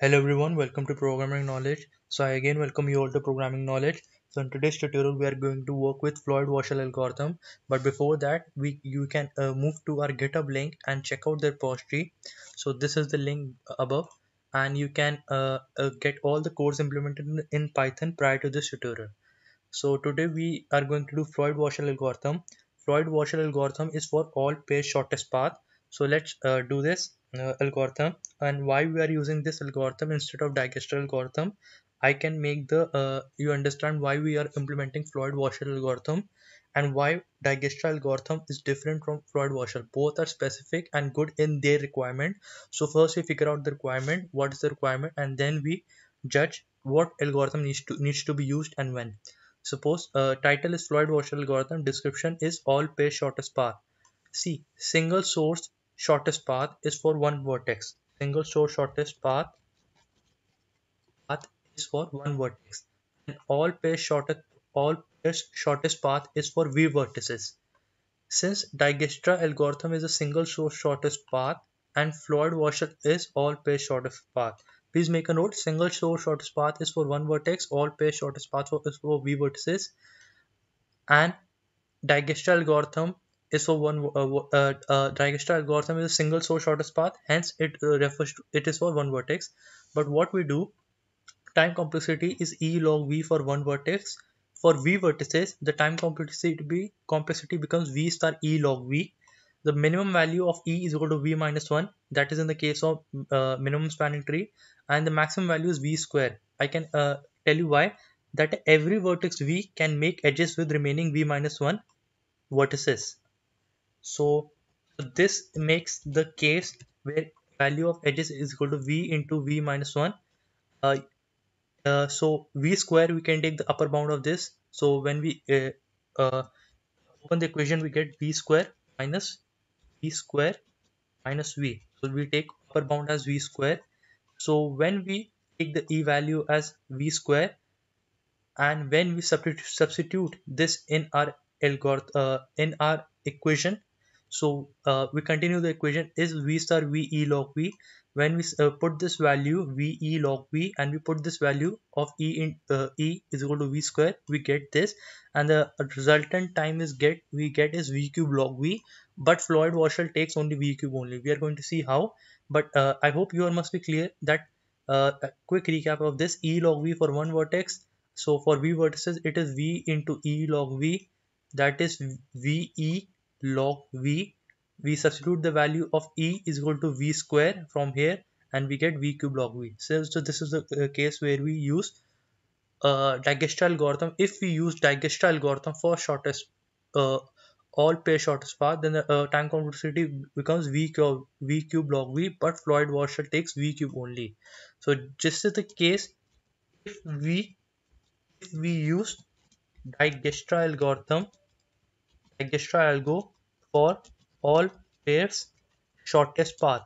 Hello everyone, welcome to Programming Knowledge. So I again welcome you all to Programming Knowledge. So in today's tutorial we are going to work with Floyd-Warshall algorithm. But before that, we you can uh, move to our GitHub link and check out the repository. So this is the link above, and you can uh, uh, get all the codes implemented in, Python prior to this tutorial. So today we are going to do Floyd-Warshall algorithm. Floyd-Warshall algorithm is for all pairs shortest path. So let's uh, do this uh, algorithm and why we are using this algorithm instead of Dijkstra algorithm. I can make the uh, you understand why we are implementing Floyd-Warshall algorithm and why Dijkstra algorithm is different from Floyd-Warshall. Both are specific and good in their requirement. So first we figure out the requirement, what is the requirement, and then we judge what algorithm needs to needs to be used and when. Suppose uh, title is Floyd-Warshall algorithm, description is all pairs shortest path. See, single source shortest path is for one vertex. Single source shortest path path is for one vertex. And all pairs shortest all pairs shortest path is for v vertices. Since Dijkstra algorithm is a single source shortest path and Floyd-Warshall is all pairs shortest path. Please make a note, single source shortest path is for one vertex, all pairs shortest path is for v vertices and Dijkstra algorithm is for one uh, uh, uh, Dijkstra algorithm is a single source shortest path hence it uh, refers to it is for one vertex. But what we do time complexity is e log v for one vertex. For v vertices the time complexity be, complexity becomes v star e log v. The minimum value of e is equal to v minus 1 that is in the case of uh, minimum spanning tree. And the maximum value is v square. I can uh, tell you why. That every vertex v can make edges with remaining v minus 1 vertices so this makes the case where value of edges is equal to v into v minus 1 uh, uh, so v square we can take the upper bound of this. So when we uh, uh open the equation we get v square minus v square minus v. So we take upper bound as v square. So when we take the e value as v square and when we substitute this in our algorithm uh, in our equation so uh, we continue the equation is v star v e log v. When we uh, put this value v e log v and we put this value of e in uh, e is equal to v square we get this. And the resultant time is get we get is v cube log v. But Floyd-Warshall takes only v cube only. We are going to see how. But uh, I hope you all must be clear that uh, a quick recap of this. E log v for one vertex. So for v vertices it is v into e log v. That is v e log v we substitute the value of e is equal to v square from here and we get v cube log v. So, so this is the uh, case where we use uh, Dijkstra algorithm. If we use Dijkstra algorithm for shortest uh, all pairs shortest path then the uh, time complexity becomes v cube v cube log v but Floyd-Warshall takes v cube only. So just is the case if we if we use Dijkstra algorithm Dijkstra algo for all pairs shortest path.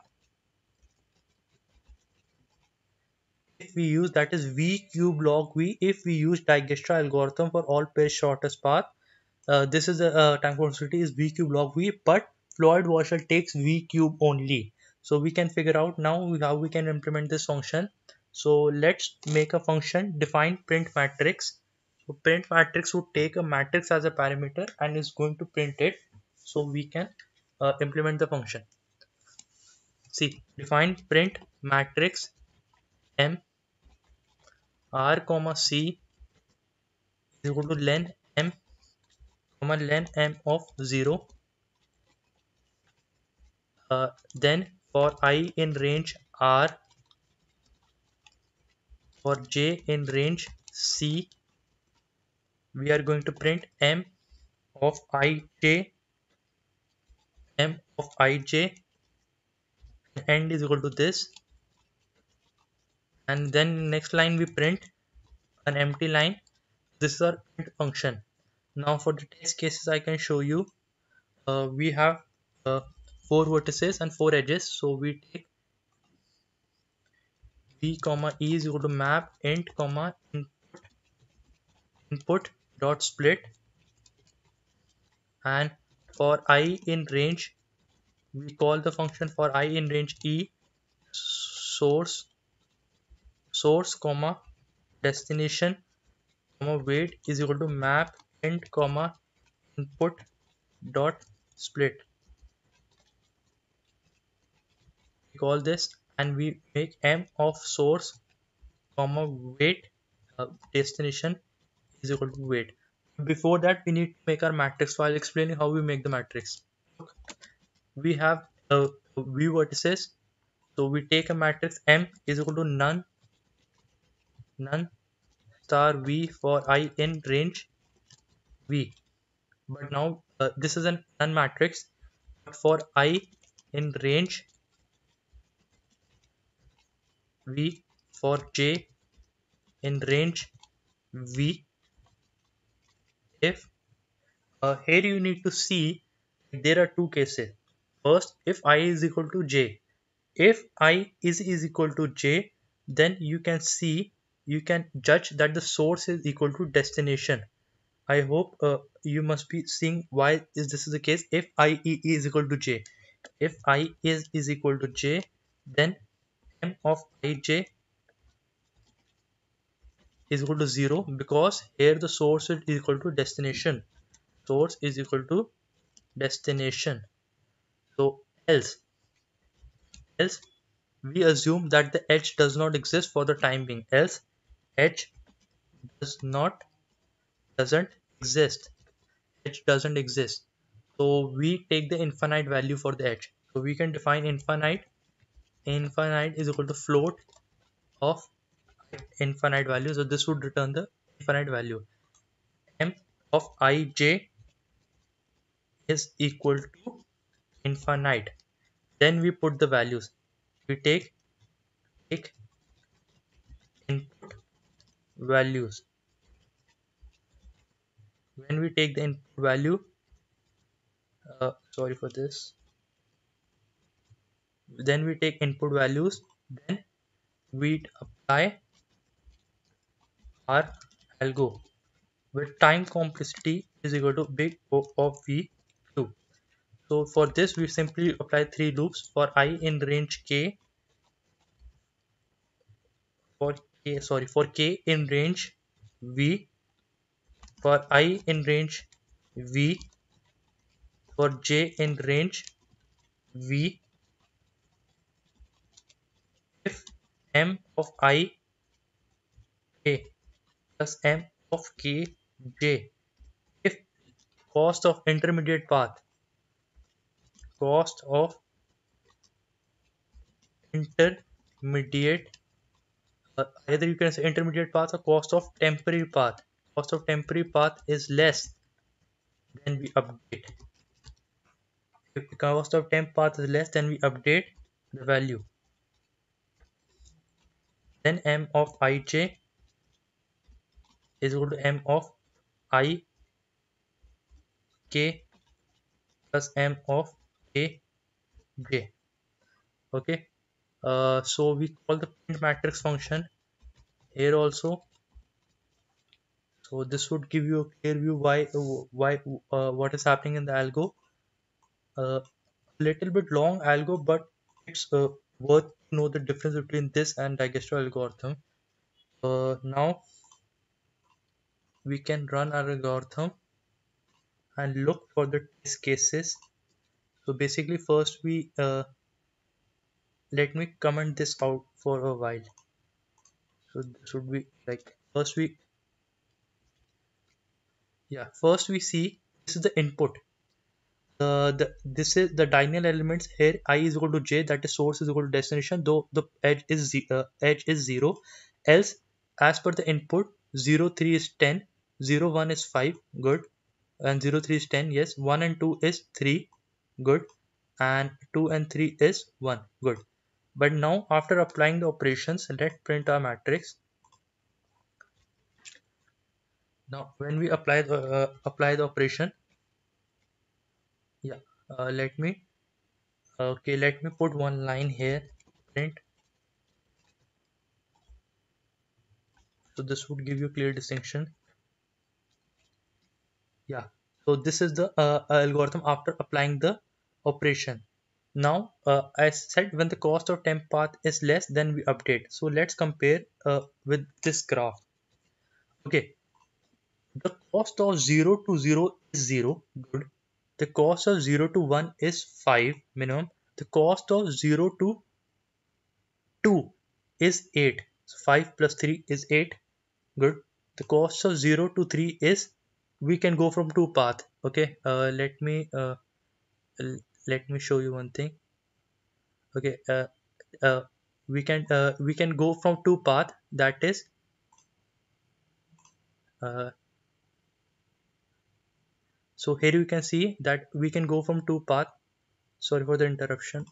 If we use that is v cube log v if we use Dijkstra algorithm for all pairs shortest path uh, this is a uh, time complexity is v cube log v but Floyd-Warshall takes v cube only. So we can figure out now how we can implement this function. So let's make a function define print matrix print matrix would take a matrix as a parameter and is going to print it so we can uh, implement the function. See define print matrix m r comma c is equal to len m comma len m of 0 uh, then for i in range r for j in range c we are going to print m of ij m of ij end is equal to this. And then next line we print an empty line. This is our print function. Now for the test cases i can show you. Uh, we have uh, four vertices and four edges. So we take v comma e is equal to map int comma input dot split. And for i in range we call the function for i in range e source source comma destination comma weight is equal to map int comma input dot split. We call this and we make m of source comma weight uh, destination is equal to weight. Before that we need to make our matrix. So i'll explain how we make the matrix. We have uh, v vertices. So we take a matrix m is equal to none none star v for i in range v. But now uh, this is a none matrix. For i in range v for j in range v if uh, here you need to see there are two cases. First if i is equal to j. If i is, is equal to j then you can see you can judge that the source is equal to destination. I hope uh, you must be seeing why is this is the case. If i is equal to j. If i is is equal to j then m of ij is equal to 0 because here the source is equal to destination. Source is equal to destination. So else else we assume that the edge does not exist for the time being. Else edge does not doesn't exist. Edge doesn't exist. So we take the infinite value for the edge so we can define infinite. Infinite is equal to float of infinite value. So this would return the infinite value. M of ij is equal to infinite. Then we put the values. We take take input values. When we take the input value uh, sorry for this. Then we take input values. Then we apply our algo with time complexity is equal to big O of v2 so for this we simply apply three loops for i in range k for k sorry for k in range v for i in range v for j in range v if m of i k plus m of k j. If cost of intermediate path cost of intermediate uh, either you can say intermediate path or cost of temporary path. Cost of temporary path is less then we update. If the cost of temp path is less then we update the value then m of ij is equal to m of i k plus m of a j. Okay? Uh, so we call the print matrix function here also. So this would give you a clear view why why uh, what is happening in the algo. Uh, a little bit long algo but it's uh, worth to know the difference between this and Dijkstra's algorithm. Uh, now we can run our algorithm and look for the test cases. So basically first we uh, let me comment this out for a while. So this would be like first we yeah first we see this is the input uh, the this is the diagonal elements here i is equal to j that is source is equal to destination though the edge is uh, edge is 0 else as per the input 0 3 is 10 0 1 is 5 good. And 0 3 is 10 yes. 1 and 2 is 3 good. And 2 and 3 is 1 good. But now after applying the operations let's print our matrix. Now when we apply the uh, apply the operation yeah uh, let me okay let me put one line here print. So this would give you clear distinction yeah. So this is the uh, algorithm after applying the operation. Now uh, I said when the cost of temp path is less then we update. So let's compare uh, with this graph. Okay. The cost of 0 to 0 is 0 good. The cost of 0 to 1 is 5 minimum. The cost of 0 to 2 is 8 so 5 plus 3 is 8 good. The cost of 0 to 3 is we can go from two path okay? Uh, let me uh, let me show you one thing. Okay uh, uh, we can uh, we can go from two path that is uh, so here you can see that we can go from two path. Sorry for the interruption.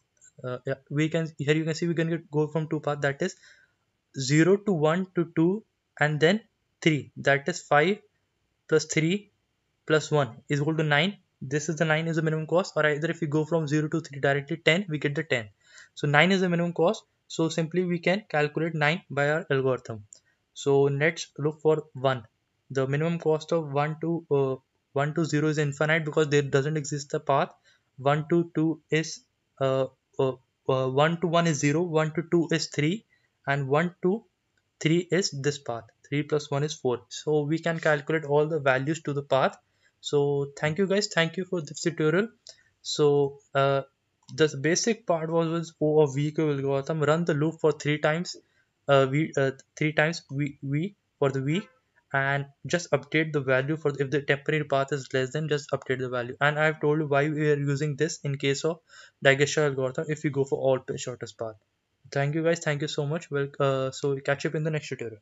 Uh, yeah, we can here you can see we can get, go from two path that is 0 to 1 to 2 and then 3 that is 5 plus 3 plus 1 is equal to 9 this is the 9 is the minimum cost or either if we go from 0 to 3 directly 10 we get the 10 so 9 is the minimum cost. So simply we can calculate 9 by our algorithm. So let's look for 1 the minimum cost of 1 to uh, 1 to 0 is infinite because there doesn't exist the path. 1 to 2 is uh, uh, uh, 1 to 1 is 0 1 to 2 is 3 and 1 to 3 is this path 3 plus 1 is 4 so we can calculate all the values to the path. So thank you guys. Thank you for this tutorial. So uh, the basic part was was o of v algorithm run the loop for three times uh, v uh, three times v, v for the v and just update the value for if the temporary path is less than just update the value. And i've told you why we are using this in case of Dijkstra algorithm if we go for all shortest path. Thank you guys. Thank you so much. Well uh, so catch up in the next tutorial